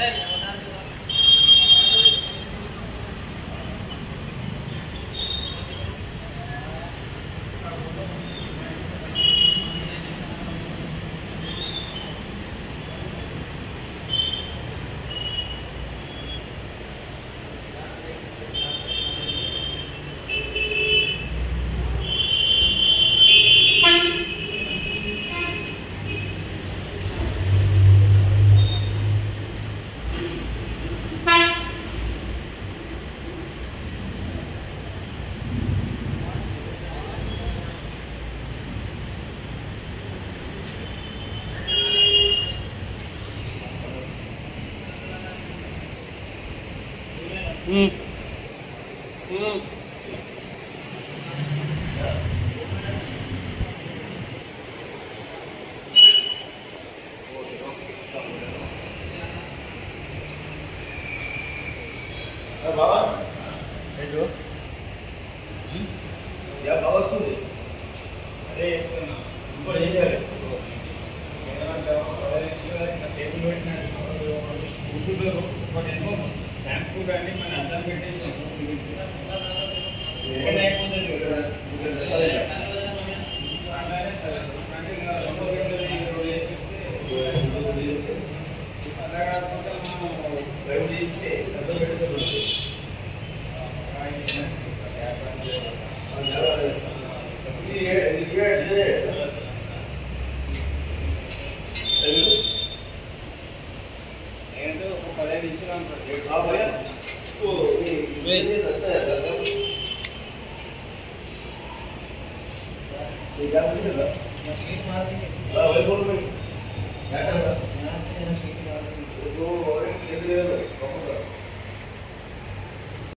then बाबा। Hello या बाबा सुन अरे ऊपर ही जा मेरा नाम बाबा है जो तो- है टेबल वेट ना उसी पे पुराने मनाता बेटे Yeah, yeah, yeah. ఏంటో ఒక పదిహేను ఇచ్చినాం हाँ